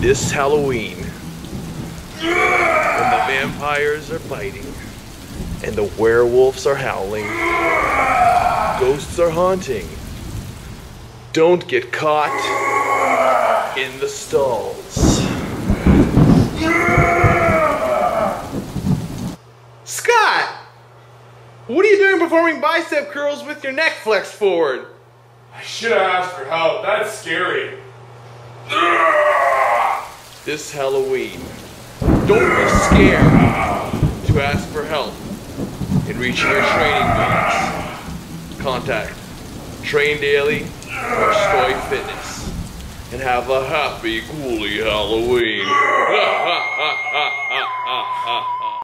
This Halloween, when the vampires are biting and the werewolves are howling, ghosts are haunting, don't get caught in the stalls. Scott! What are you doing performing bicep curls with your neck flexed forward? I should have asked for help. That's scary. This Halloween, don't be scared to ask for help in reaching your training goals. Contact Train Daly or Stoy Fitness and have a happy, ghouly Halloween.